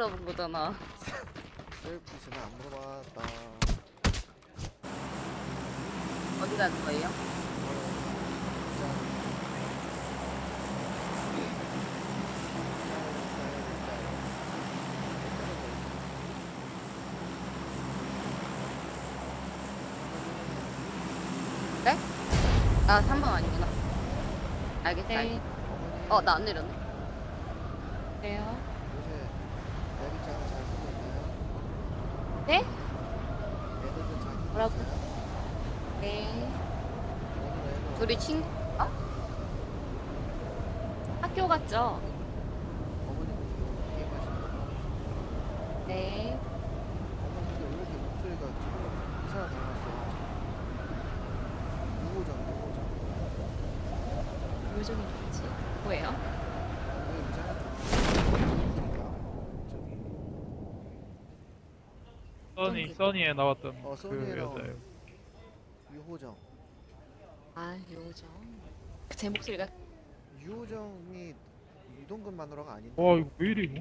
물어본 거잖아. 셀프시는 안 물어봤다. 어디 갈 거예요? 아 3번 아니구나. 알겠어. 네. 알겠어. 어, 나 안 내렸네. 그래요. 요새 내비장은 잘 쓰고 있나요? 네? 뭐라고? 네. 둘이 친, 학교 갔죠? 네. 어머니가 왜 이렇게 목소리가 지금 이 사람 닮았어? 유호정, 유호정. 요즘은 뭐지? 뭐예요? 왜 이상한 저기 써니 써니에 나왔던 어, 그 써니에 여자예요. 유호정. 아, 요정. 제 목소리가 유호정이 이동근 마누라가 아닌데. 와 이거 왜 이래 이거?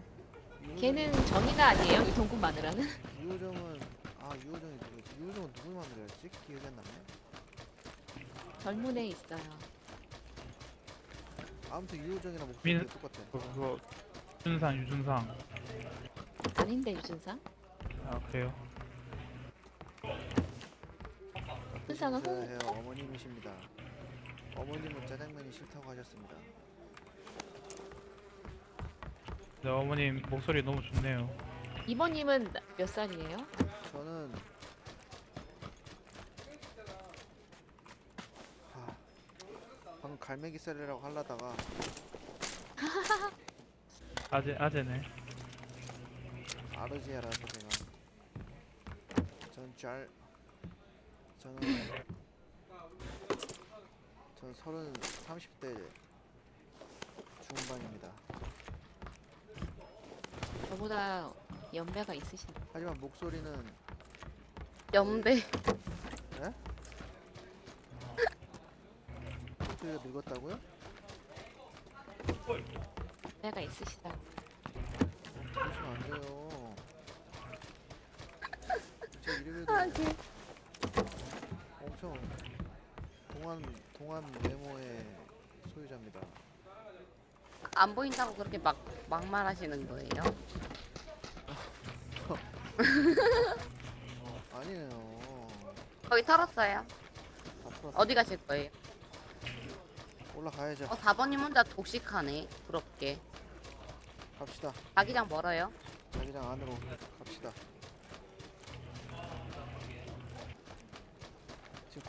유호정- 걔는 정이가 아니에요. 이 동군 마누라는. 유호정은 아 유호정이 누구지? 유호정은 누구 마누라였지? 기억이 안 나네. 젊은 애 있어요. 아무튼 유호정이랑 목소리 민- 똑같아. 그거 유준상 유준상. 아닌데 유준상? 아 그래요? 유준상은 홍, 해요 어머님이십니다. 어머님은 짜장면이 싫다고 하셨습니다. 네, 어머님 목소리 너무 좋네요. 이모님은 나- 몇 살이에요? 저는 하, 방금 갈매기살이라고 하려다가 아재 아재네. 아르지아라서 제가 저는 짤 저는 저는 서른 30대 중반입니다. 저보다 연배가 있으신. 하지만 목소리는 연배. 목소리가 늙었다고요? 연배가 있으시다고. 그러시면 안 돼요. 제 이름에도 아, 개. 엄청 동안 동안 외모의 소유자입니다. 안 보인다고 그렇게 막, 막말하시는 거예요? 아니에요. 거기 털었어요. 다 풀었어. 어디 가실 거예요? 올라가야죠. 어, 4번님 혼자 독식하네. 부럽게. 갑시다. 자기장 멀어요? 자기장 안으로 갑시다.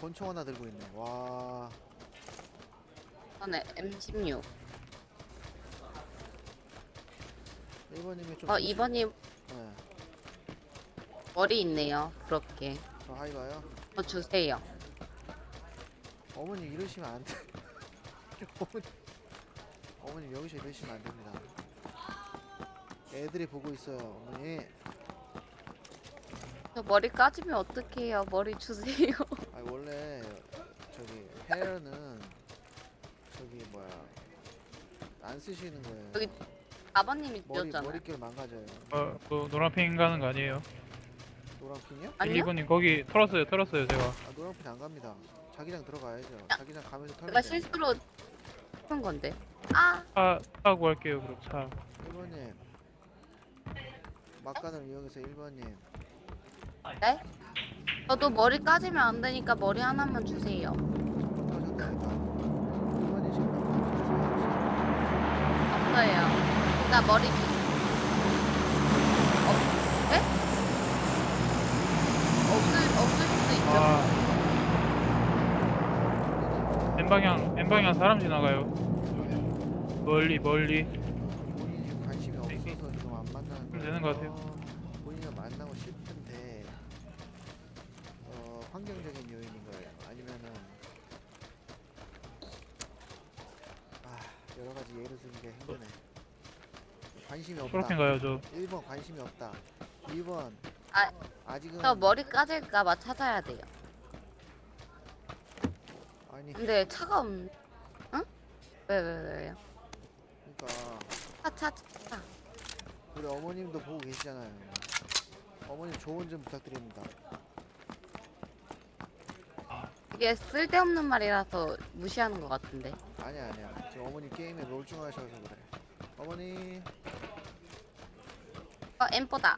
권총 하나 들고 있네. 와. 저는 M16. 1번님이 좀. 어, 2번님 네. 머리 있네요. 부럽게. 저 하이 가요. 저 주세요. 어머니 이러시면 안 돼. 어머니. 어머니 여기서 이러시면 안 됩니다. 애들이 보고 있어요. 어머니. 저 머리 까지면 어떡해요. 머리 주세요. 아 원래 저기 헤어는 저기 뭐야 안 쓰시는 거예요. 여기 4번님이 머리 줬잖아요. 머릿결 망가져요. 어 그 노란핑 가는 거 아니에요? 노란핀이요? 아니요? 1, 2번님 거기 털었어요 털었어요 제가. 아 노란핀 안 갑니다. 자기장 들어가야죠. 자기장 가면서 털면 내가 돼요. 실수로 한 건데. 아, 차 타고 갈게요 그럼 차. 1번님 막간을 이용해서 1번님 네? 저도 머리 까지면 안 되니까 머리 하나만 주세요. 터졌다니까. 1번님 지금 없어요. 나 머리. 없, 네? 없을, 없을 수도 있죠. 아 N 방향 N 방향 사람 지나가요. 멀리 멀리. 본인이 지금 관심이 없어서 지금 안 만나는 그럼 되는 것 같아요. 본인은 만나고 싶은데 어, 환경적인 요인인 거예요. 아니면은 아 여러 가지 예를 들기가 힘드네. 관심이 없다. 초록핑 가요 저. 1번 관심이 없다. 2번 아, 아직은 저 머리 까질까봐 찾아야 돼요. 아니 근데 차가 없, 응? 왜, 왜, 왜요? 그러니까 차, 차, 차. 우리 어머님도 보고 계시잖아요. 어머님 조언 좀 부탁드립니다. 이게 쓸데없는 말이라서 무시하는 것 같은데. 아니야 아니야. 지금 어머니 게임에 열중하셔서 그래. 어머니 어, M4다.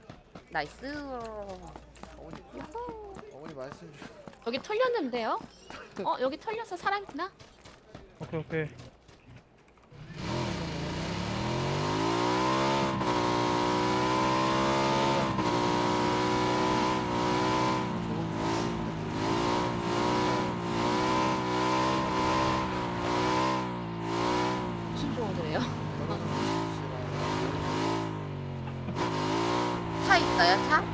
나이스. 어머니 어머니 말씀 좀. 여기 털렸는데요? 어 여기 털려서 사람 있나? 오케이 오케이. 무슨 조언을 해요? 차 있어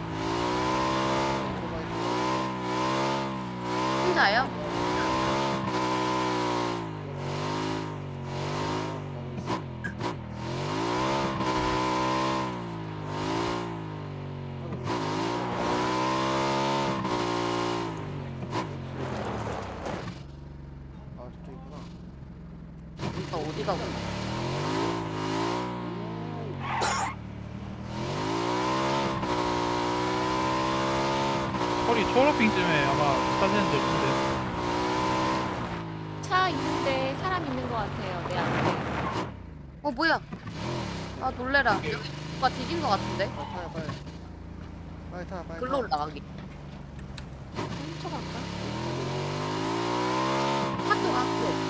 허리 초록빙쯤에 아마 사진은 없는데. 차 있는데 사람 있는 것 같아요. 내 앞에. 어, 뭐야? 아, 놀래라. 여기 누가 뒤진 것 같은데? 빨리 타요 빨리. 빨리 타 빨리. 글로 타. 올라가기. 훔쳐갈까? 학교, 학교.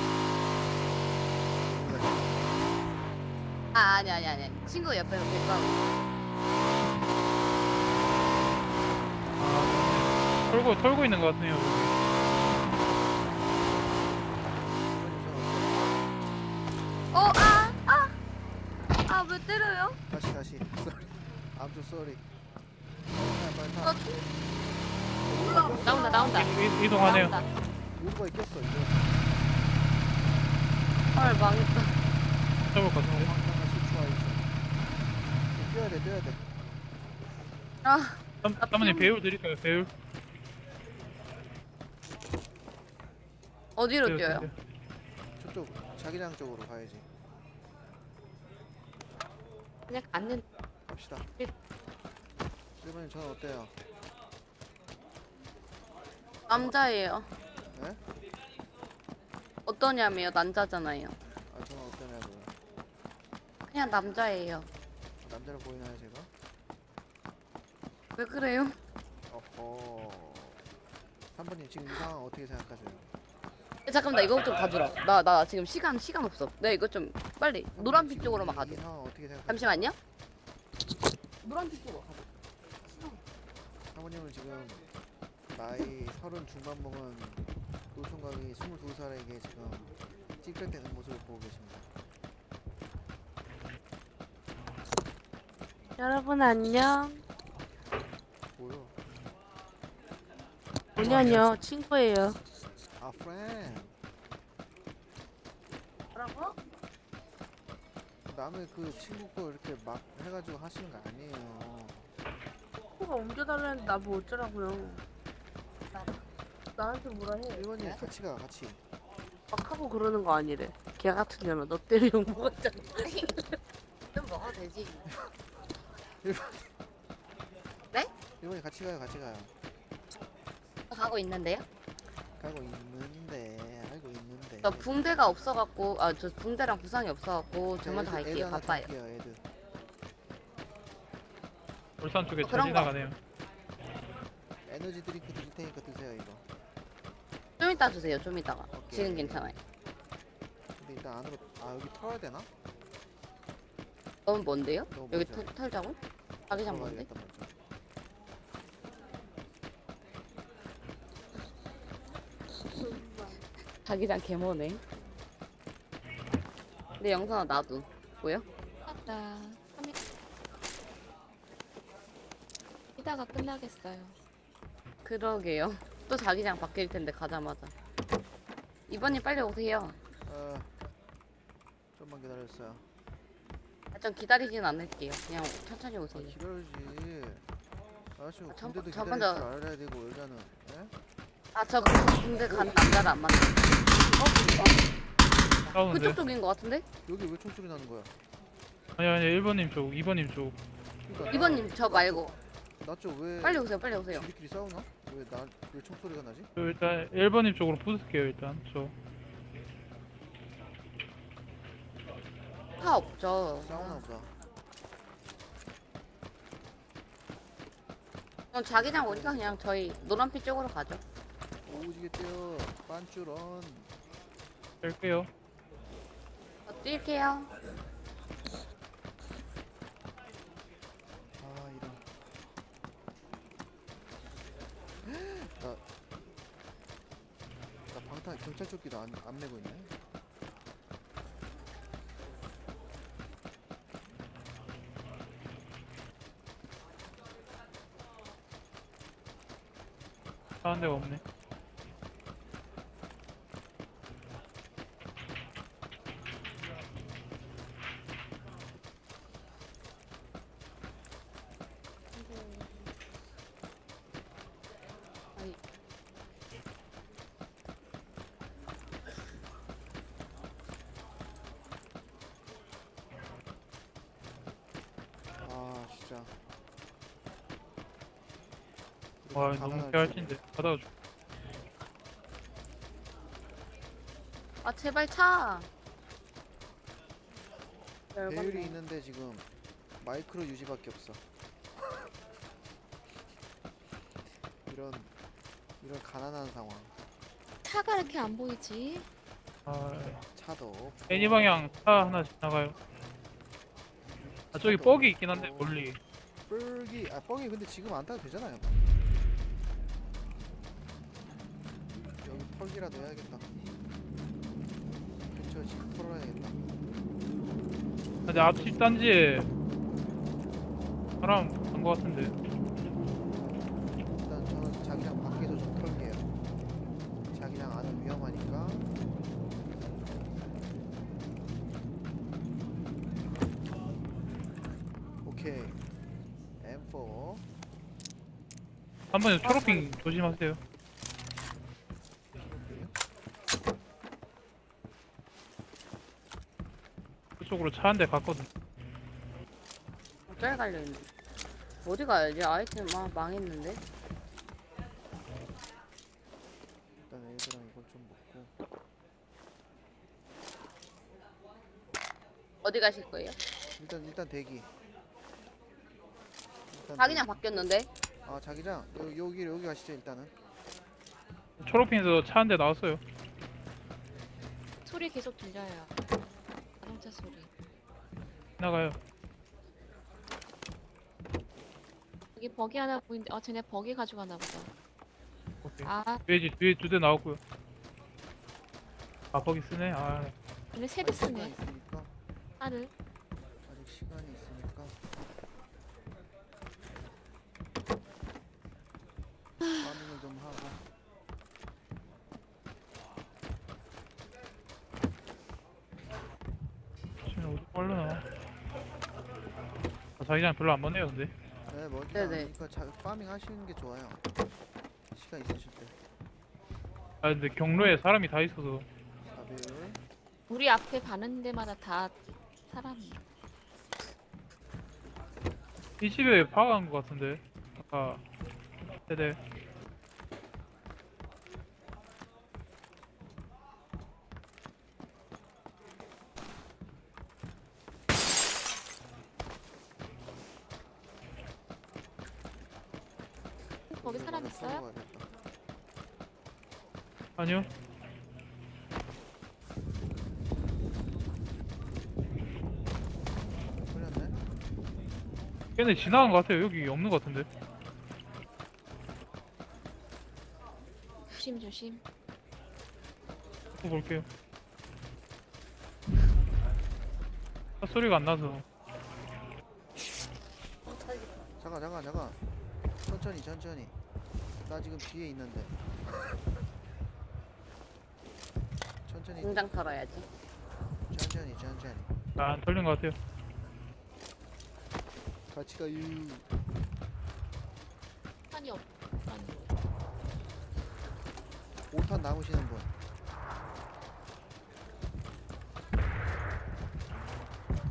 아, 아니, 아니, 아니. 친구 옆에서 대꾸하고. 털고 털고 있는 것 같네요. 어, 아, 아! 아, 왜 때려요? 다시 다시. Sorry. I'm so sorry. 빨리 타 나 총, 타. 나온다 나온다. 이- 이 동하네요. 나온다. 오토바이 꼈어 이거. 헐, 망했다. 잡을 것 같은데. 황당한 수추아이죠. 뛰어야 돼 뛰어야 돼. 아, 땀- 땀님 배울 드릴까요? 배울. 어디로 뛰어요? 저쪽 자기장 쪽으로 가야지. 그냥 앉는. 갑시다. 일본인 저는 어때요? 남자예요. 네? 어떠냐며요? 남자잖아요. 아 저는 어떠냐고요? 그냥 남자예요. 남자로 보이나요 제가? 왜 그래요? 어허. 3번님 지금 이 상황 어떻게 생각하세요? 잠깐만 나 이거 좀 가주라. 나나 지금 시간 시간 없어. 내 이거 좀 빨리 노란빛 지금 쪽으로만 가줘. 이 상황 어떻게? 잠시만요. 노란빛 쪽으로 가줘. 사모님은 지금 나이 서른 중반 먹은 노총각이 22살에게 지금 찌그러대는 모습을 보고 계십니다. 여러분 안녕. 뭐요? 뭐냐뇨 친구예요. 아 friend. 뭐라고? 남의 그 친구 거 이렇게 막 해가지고 하시는 거 아니에요. 친구가 옮겨달라는데 나 뭐 어쩌라고요. 나한테 뭐라 해. 일본인 같이 가 같이. 막 하고 그러는 거 아니래. 걔 같은 년아 너 때문에 욕 먹었잖아. 좀 먹어도 되지. 일본인 같이 가요 같이 가요. 가고 있는데요? 가고 있는데. 저 붕대가 없어갖고 아 저 붕대랑 부상이 없어갖고 저 먼저 애들- 갈게요. 바빠요. 애들. 울산 쪽에 어, 잘 그런 거. 지나가네요. 에너지 드링크 드릴 테니까 드세요 이거. 좀 이따 주세요. 좀 이따가. 오케이. 지금 괜찮아요. 근데 일단 안으로 아 여기 털어야 되나? 너무 뭔데요? 너무 여기 먼저. 털, 털자고? 자기장? 들어가야겠다, 먼저. 자기장 개모네. 내 영상아 나도 보여? 맞다. 이다가 끝나겠어요. 그러게요. 또 자기장 바뀔 텐데 가자마자. 이번님 빨리 오세요. 어, 좀만 기다렸어요. 아, 좀 기다리진 않을게요. 그냥 천천히 아, 오세요. 기다리지. 아저씨 아, 군대도 기다릴 줄 저- 알아야 되고 여자는. 예? 아, 저 군대 간 남자를 안 만나. 어? 어? 싸우는데. 그쪽 쪽인 것 같은데? 여기 왜 총소리 나는 거야? 아니 아니 1번님 쪽, 2번님 쪽. 그러니까 이번님 저 말고 나쪽 왜 빨리 오세요 빨리 오세요 우리끼리 싸우나? 왜 나 왜 총소리가 나지? 저 일단 1번님 쪽으로 부술게요 일단 저차 없죠 싸우나 보다. 그럼 자기장 오니까 그냥 저희 노란빛 쪽으로 가죠 오지게 뛰어. 반쭈런. 뺄게요 저 뛸게요 아 이런. 나. 나 방탄 경찰 조끼도 안, 안 메고 있네. 하는 데가 없네 아이. 아 진짜. 와 이렇게 너무 가난한 개할진데 받아가 줘아 제발 차 배율이 열받네. 있는데 지금 마이크로 유지밖에 없어. 이런 이런 가난한 상황. 차가 이렇게 안 보이지? 아 차도 없고, 애니 방향 차 하나 지나가요 아 저기 차도 뻑이 있긴 한데 없고. 멀리 뻘기 아 뻑이 근데 지금 안 타도 되잖아요. 여기 털기라도 해야겠다. 그쵸 지금 털어야겠다. 근데 앞집 단지에 사람 간거 같은데 일단 저는 자기장 밖에서 좀 털게요. 자기장 안은 위험하니까. 오케이. M4. 한 번에 초록핑 조심하세요 그 쪽으로 차 한 대 갔거든 어쩔 갈려있네 어디 가야지 아이템 막 망했는데 일단 애들랑 이걸 좀 먹고. 어디 가실 거예요? 일단 일단 대기. 일단 자기장 바뀌었는데. 아 자기장 여기 여기 여기 가시죠 일단은. 초록핑에서 차 한 대 나왔어요 소리 계속 들려요. 자동차 소리. 나가요. 여기 버기 하나 보이는데 어 쟤네 버기 가져가나 보다. 오케이. 아. 뒤에 뒤에 두 대 나왔고요. 아 거기 쓰네? 아. 쟤네 세대 쓰네. 있으니까 차를. 아직 시간이 있으니까. 파밍을 좀 하고. 지금 어디 빨려나 아, 자기장 별로 안 머네요 근데 네, 멀지 네네. 않으니까 자, 파밍 하시는 게 좋아요. 시간 있으실 때. 아 근데 경로에 사람이 다 있어서 4배율. 우리 앞에 가는 데마다 다 사람이. 이 집에 파간 것 같은데 아까 세대 거기 사람 하나 있어요? 쏘고 가야겠다. 아니요? 걔네 지나간 것 같아요 여기 없는 것 같은데 조심 조심. 또 볼게요 아, 소리가 안 나서 잠깐 잠깐 잠깐. 천천히 천천히. 나 지금 뒤에 있는데. 천천히 공장 털어야지 천천히 천천히. 아, 안 털린 것 같아요 같이 가요. 탄이 없. 아니. 5탄 남으시는 분.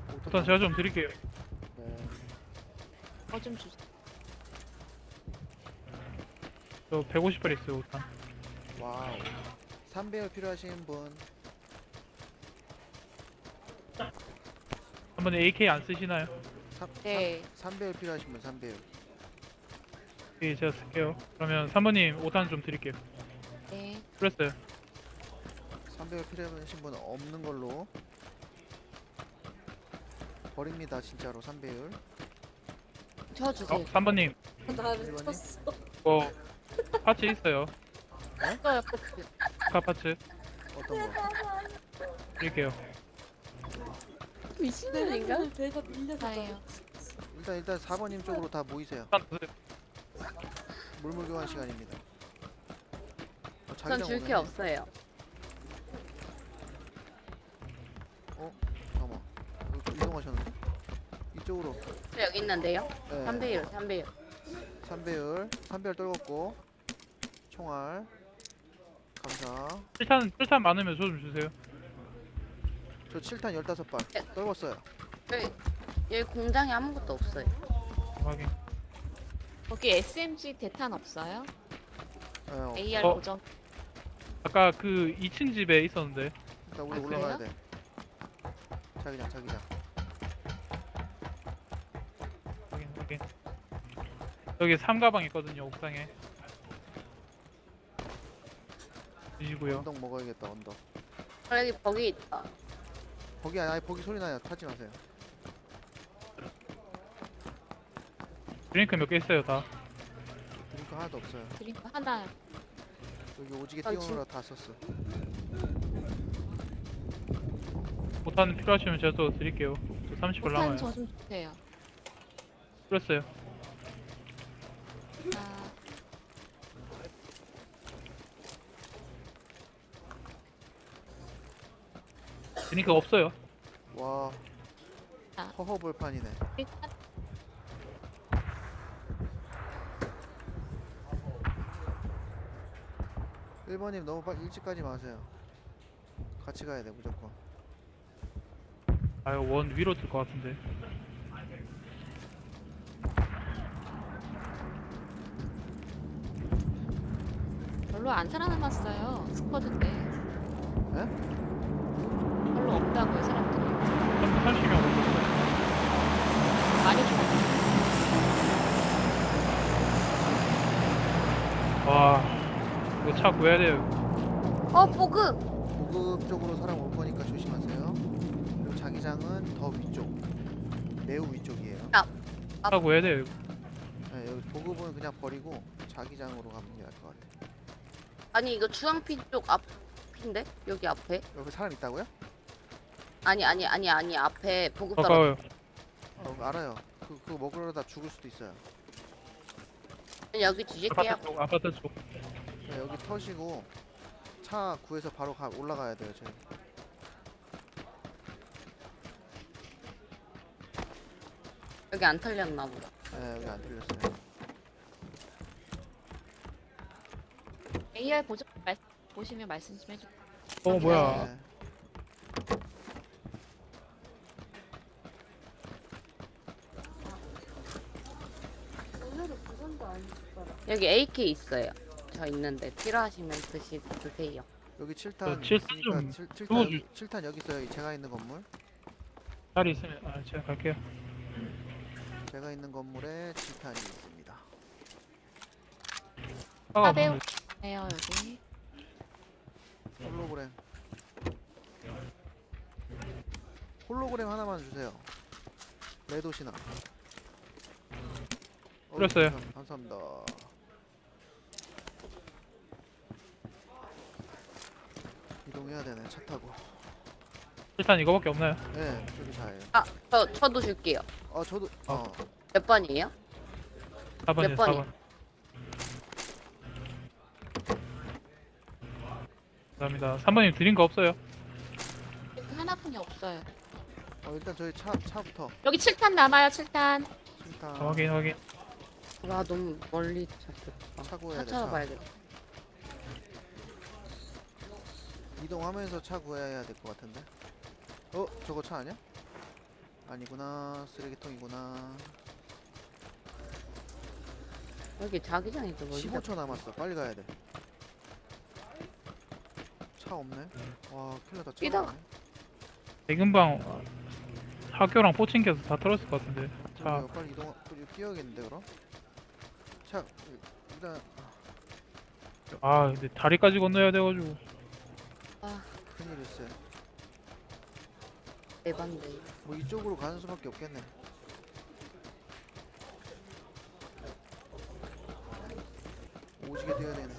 5탄 일단 제가 좀 드릴게요 네. 어좀 주세요. 저 150발 있어요 우선 와우 3배열 필요하신 분 한 번에 AK 안 쓰시나요? 3, 네. 3배열 필요하신 분 3배열 예 제가 쓸게요 그러면 3번님 5탄 좀 드릴게요 네. 그랬어요 3배열 필요하신 분 없는 걸로 버립니다 진짜로 3배열 저 어? 주세요. 3번님 나 일본인? 미쳤어. 뭐 파츠 있어요 이거요. 그카 파츠 어떤 거? 네. 드릴게요 미친년인가? 내가 밀려서. 다예요. 일단 일단 4번님 쪽으로 다 모이세요 일단. 물물 교환 시간입니다 어, 전 자기장 줄 게 오네. 없어요. 잠깐만 어, 이동하셨는데? 이쪽으로 저 여기 있는데요. 네. 3배율, 3배율. 3배율 3배율 떨궜고 총알 감사 7탄 7탄 많으면 저 좀 주세요 저 7탄 15발 네. 떨궜어요 여기, 여기 공장에 아무것도 없어요. 확인 거기 SMG 대탄 없어요? 예, 어, AR 어. 고정. 아까 그 2층 집에 있었는데 일단 우리 아, 올라가야? 돼 자기장 자기장 확인 확인 여기 3가방 있거든요 옥상에 드시고요 언덕 먹어야겠다 언덕 아, 여기 buggy 있다. 거기 아니 거기 소리 나요. 타지 마세요. 드링크 몇 개 있어요 다? 드링크 하나도 없어요. 드링크 하나. 여기 오지게 아, 띄우느라 다 썼어. 5탄 필요하시면 제가 또 드릴게요. 저 30발 남아요. 폭탄 저좀 주세요. 그랬어요. 아, 드링크 없어요 와 아. 허허벌판이네 일단 1번님 너무 빨리 일찍 가지 마세요 같이 가야 돼 무조건 아유 원 위로 뜰 것 같은데 별로 안 살아남았어요. 스쿼드인데. 에? 별로 없다고요 사람들이. 30명 없었어요 많이 죽었어. 와 이거 차 구해야 돼요 어, 보급! 고급 쪽으로 사람 올 거니까 조심하세요 그리고 자기장은 더 위쪽 매우 위쪽이에요 차 구해야 돼요. 네, 여기 보급은 그냥 버리고 자기장으로 가면 될 것 같아 아니, 이거 주황빛 쪽 앞인데? 여기 앞에? 여기 사람 있다고요? 아니, 아니, 아니, 아니, 앞에 보급 떨어 가까워요 어, 알아요 그, 그거 먹으려다 죽을 수도 있어요 여기 뒤질게요. 아파트 쪽 아파트 쪽 네, 여기 터시고 차 구해서 바로 가, 올라가야 돼요 저희 여기 안 털렸나 보다. 네, 여기 안 틀렸어요 AR 보정 말, 보시면 말씀 좀 해주세요. 어 뭐야 네. 여기 AK 있어요. 저 있는데 필요하시면 드시, 드세요. 여기 7탄 저 칠- 있으니까 좀 7, 7탄, 주워주- 여기, 7탄 여기 있어요 제가 있는 건물 자리 있으면 아 제가 갈게요 제가 있는 건물에 7탄이 있습니다 차가 사배우. 없는데 네요 여기. 홀로그램 홀로그램 하나만 주세요 레도시나 어, 그랬어요. 감사- 감사합니다 이동해야 되네 차 타고 일단 이거밖에 없나요? 네 저기 차예요 아, 저, 저도 줄게요. 아 저도 어. 어몇 번이에요? 4번이요 몇 번이요? 4번 감사합니다 3번님 드린 거 없어요? 하나뿐이 없어요. 어, 일단 저희 차 차부터 여기 7탄 남아요 7탄. 7탄 자, 확인 확인 와, 너무 멀리 잡혔다. 차 구해야 차 돼 차. 찾아봐야겠다. 이동하면서 차 구해야 될 것 같은데 어? 저거 차 아니야? 아니구나 쓰레기통이구나 여기 자기장이 또 멀리 15초 남았어. 빨리 가야 돼. 차 없네. 와, 큰일 났다. 차 없네. 대금방 학교랑 포칭켜서 다 털었을 것 같은데. 자, 이거 빨리 이동, 빨리 뛰어야겠는데 그럼? 차 일단 아 근데 다리까지 건너야 돼가지고. 있어요. 대반데. 뭐 이쪽으로 가는 수밖에 없겠네. 오지게 뛰어야 되네.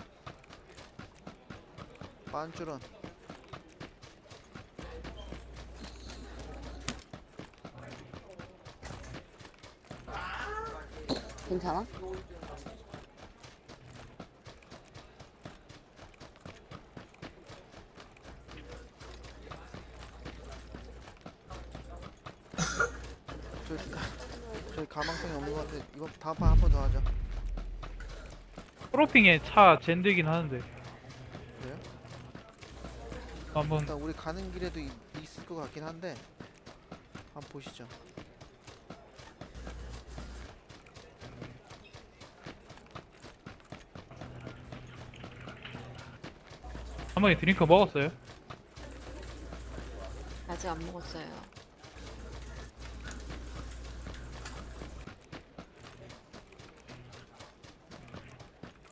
반줄은 괜찮아? 저희 저희 같아. 이번 다음 판 한 번 더 하자. 프로핑에 차 젠되긴 하는데. 그래요? 한번 일단 우리 가는 길에도 이- 있을 것 같긴 한데 한번 보시죠. 한 번에 드링크 먹었어요? 아직 안 먹었어요.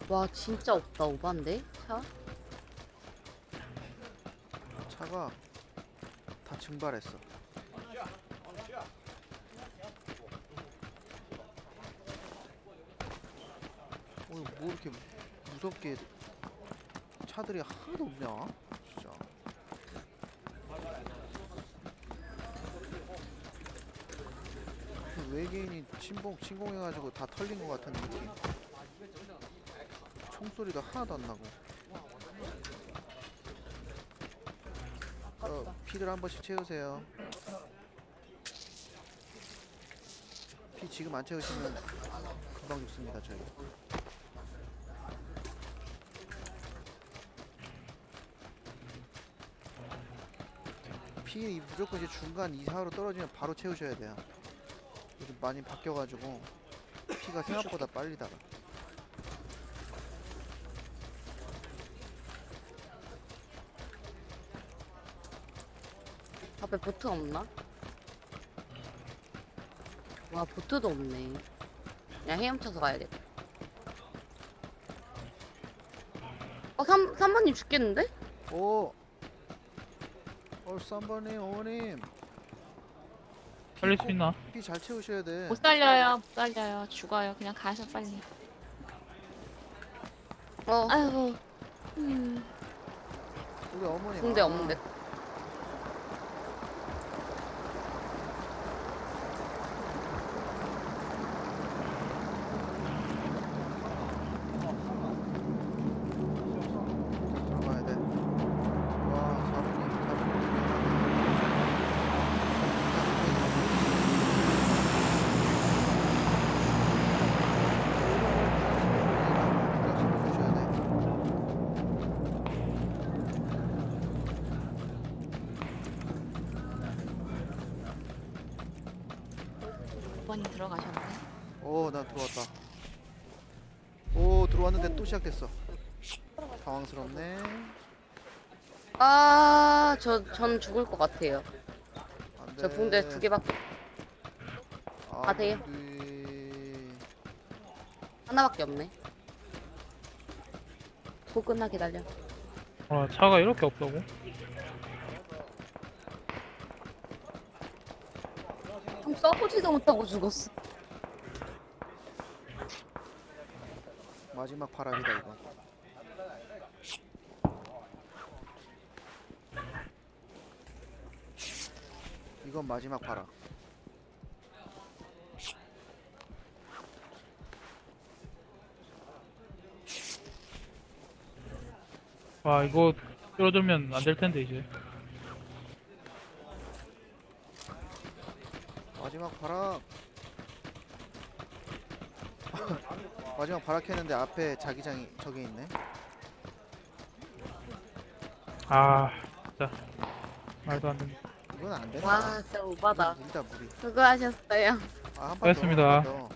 와 진짜 없다 오반데 차? 차가 다 증발했어. 오늘 뭐 이렇게 무섭게 차들이 하나도 없냐? 진짜. 그 외계인이 침공 침공해가지고 다 털린 것 같은 느낌. 총소리가 하나도 안 나고. 어, 피를 한 번씩 채우세요. 피 지금 안 채우시면 금방 죽습니다, 저희. 피 무조건 이제 중간 이하로 떨어지면 바로 채우셔야 돼요. 요즘 많이 바뀌어가지고 피가 생각보다 빨리 달아. 앞에 보트 없나? 와 보트도 없네 그냥 헤엄쳐서 가야겠다 어 3, 3번님 죽겠는데? 오! 어, 쌈바님, 어머님. 살릴 수 있나? 피 잘 채우셔야 돼. 못 살려요. 못 살려요. 죽어요. 그냥 가서 빨리. 어 아이고. 음. 우리 어머님. 붕대 아, 없는데 들어가야 돼. 와, 사부님, 사부님. 번이 들어가셨네. 오, 나 들어왔다. 오, 들어왔는데 또 시작됐어. 당황스럽네. 아 저 전 죽을 것 같아요 안 저 돼. 붕대 두 개밖에 아. 네. 하나밖에 없네 곧 끝나 기다려 와 차가 이렇게 없다고? 써보지도 못하고 죽었어 마지막 바람이다 이거. 이건 마지막 바람. 와 이거 끌어들면 안 될 텐데 이제. 마지막 바람. 마지막 켰는데 앞에 자기장이 저기 있네. 아 진짜 말도 안 된다. 이건 안 된다. 와 진짜 오바다 무리다 무리. 수고하셨어요 아, 한 번 더. 더.